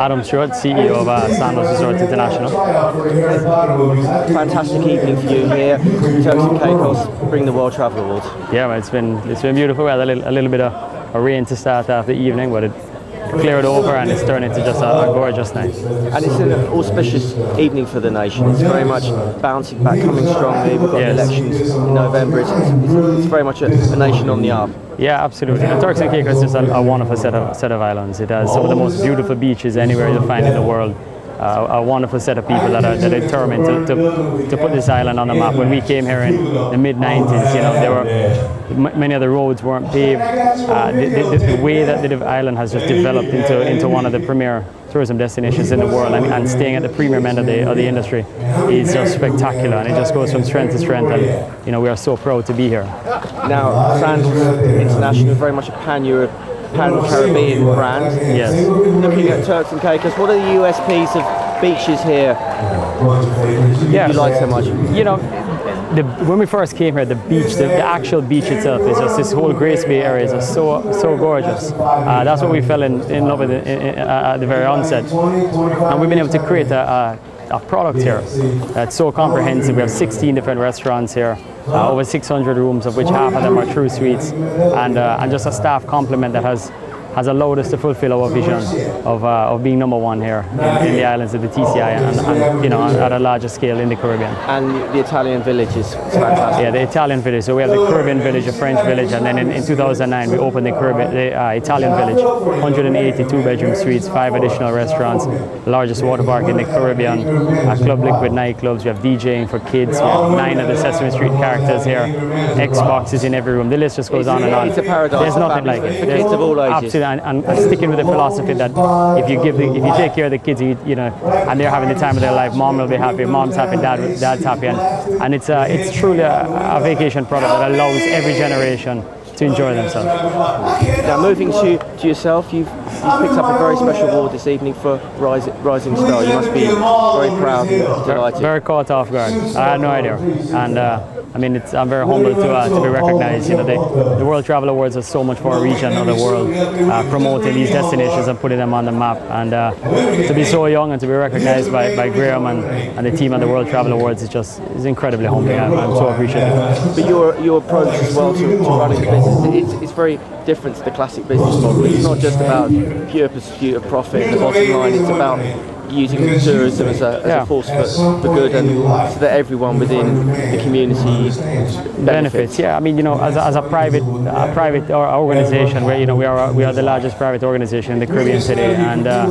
Adam Stewart, CEO of uh, Sandals Resorts International. Fantastic evening for you here. Turks and Caicos bring the World Travel Awards. Yeah, well, it's been it's been beautiful. We had a little, a little bit of a rain to start off the evening, but it cleared over and it's turned into just a, a gorgeous night. And it's an auspicious evening for the nation. It's very much bouncing back, coming strongly. We've got Yes. elections in November. It's, it's, it's very much a, a nation on the up. Yeah, absolutely. And Turks and Caicos is just a, a wonderful set of set of islands. It has some of the most beautiful beaches anywhere you'll find in the world. Uh, a wonderful set of people that are, that are determined to, to, to put this island on the map. When we came here in the mid 90s, you know, there were many of the roads weren't paved. Uh, the, the, the way that the island has just developed into into one of the premier tourism destinations in the world and, and staying at the premium end of the, of the industry is just spectacular and it just goes from strength to strength and you know we are so proud to be here. Now, Sandals International, is very much a pan-Europe, pan-Caribbean brand. Yes. Looking at Turks and Caicos, what are the USPs of beaches here Yeah. you like so much? you know, the, when we first came here, the beach, the, the actual beach itself is just this whole Grace Bay area is just so so gorgeous. Uh, that's what we fell in, in love with in, in, uh, at the very onset, and we've been able to create a, a, a product here that's so comprehensive. We have 16 different restaurants here. Uh, over 600 rooms, of which half of them are true suites, and uh, and just a staff complement that has has allowed us to fulfill our vision of, uh, of being number one here in, in the islands of the TCI and, and you know at a larger scale in the Caribbean. And the Italian village is fantastic. Yeah, the Italian village. So we have the Caribbean village, the French village, and then in, in 2009 we opened the Caribbean, the uh, Italian village. 182 bedroom suites, five additional restaurants, largest water park in the Caribbean, a Club Liquid nightclubs. We have DJing for kids. We have nine of the Sesame Street characters here. Xboxes in every room. The list just goes on and on. it's a paradise There's nothing like it. There's- kids of all ages. Absolutely, and, and, sticking with the philosophy that if you give the, if you take care of the kids, you, you know, and they're having the time of their life, mom will be happy, mom's happy, dad, dad's happy, and, and it's a, it's truly a, a vacation product that allows every generation to enjoy themselves. Now, moving to, to yourself, you've, you've picked up a very special award this evening for Rise, Rising Star. You must be very proud and delighted. Very caught off guard. I had no idea, and uh, I mean, it's, I'm very humbled to, uh, to be recognised. You know, the, the World Travel Awards are so much for a region of the world, uh, promoting these destinations and putting them on the map. And uh, to be so young and to be recognised by, by Graham and, and the team at the World Travel Awards is just is incredibly humbling. I'm, I'm so appreciative. But your, your approach as well to, to running the business, it's, it's very different to the classic business model. It's not just about pure pursuit of profit the bottom line, it's about using tourism as a, as Yeah. a force for, for good and so that everyone within the community benefits. benefits. Yeah, I mean, you know, as a, as a private a private organization, where you know we are we are the largest private organization in the Caribbean today, and uh,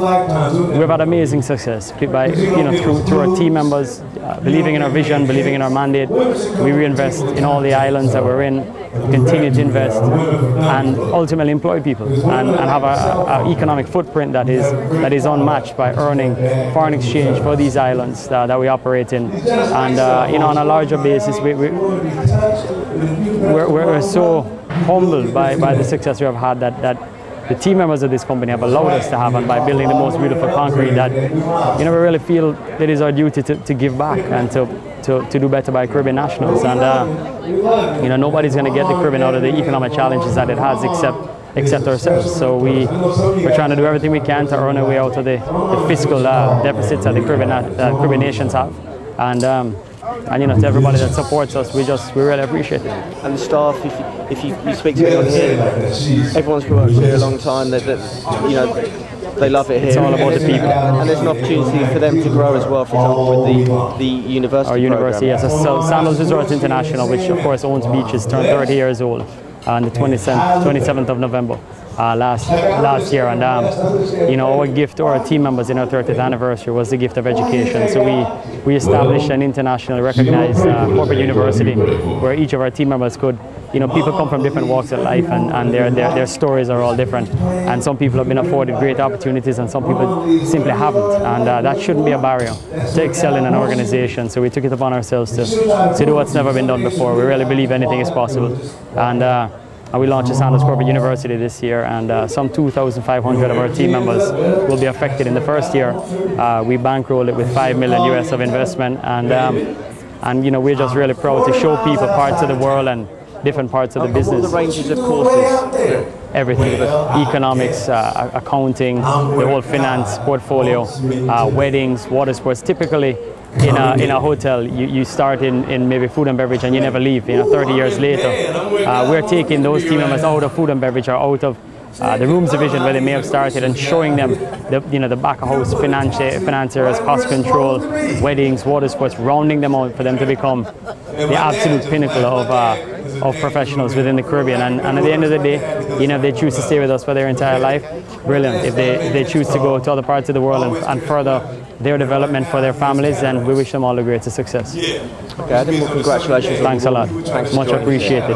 we've had amazing success by you know through through our team members uh, believing in our vision, believing in our mandate. We reinvest in all the islands that we're in, continue to invest, and ultimately employ people and, and have a, a economic footprint that is that is unmatched by earning foreign exchange for these islands uh, that we operate in, and uh, you know on a larger basis we, we we're, we're so humbled by, by the success we have had that, that the team members of this company have allowed us to have and by building the most beautiful concrete that you know we really feel that it is our duty to, to give back and to, to, to do better by Caribbean nationals. And uh, you know nobody's going to get the Caribbean out of the economic challenges that it has except except ourselves. So we we're trying to do everything we can to earn our way out of the, the fiscal uh, deficits that the Caribbean, uh, Caribbean nations have. And um, and you know to everybody that supports us we just we really appreciate it And the staff, if you, if you, you speak to anyone here, everyone's worked here a long time, that, that you know, they love it here. It's all about the people. And there's an opportunity for them to grow as well, for example, with the, the university Our university, yes. program. So Sandals Resorts International, which of course owns beaches, turned 30 years old on the 27th, 27th of November uh, last last year. And um, you know, our gift to our team members in our 30th anniversary was the gift of education. So we we established an internationally recognized uh, corporate university where each of our team members could. You know, people come from different walks of life, and, and their, their their stories are all different. And some people have been afforded great opportunities, and some people simply haven't. And uh, that shouldn't be a barrier to excel in an organization. So we took it upon ourselves to, to do what's never been done before. We really believe anything is possible. And uh, and we launched the Sandals Corporate University this year, and uh, some 2,500 of our team members will be affected in the first year. Uh, we bankrolled it with 5 million US of investment, and um, and you know we're just really proud to show people parts of the world and different parts of the Of all business. the ranges of courses everything economics, uh, accounting, the whole finance portfolio, uh, weddings, water sports. Typically, in a, in a hotel, you, you start in, in maybe food and beverage and you never leave, you know, 30 years later. Uh, we're taking those team members out of food and beverage or out of uh, the rooms division where they may have started and showing them the, you know, the back of house financiers, financiers, cost control, weddings, water sports, rounding them out for them to become the absolute pinnacle of, uh, of professionals within the Caribbean. And, and, at the end of the day, you know, if they choose to stay with us for their entire life, brilliant. If they, they choose to go to other parts of the world and, and further their development for their families, then we wish them all the greatest success. Okay, Adam, well, congratulations. Thanks a lot. Thanks Much appreciated.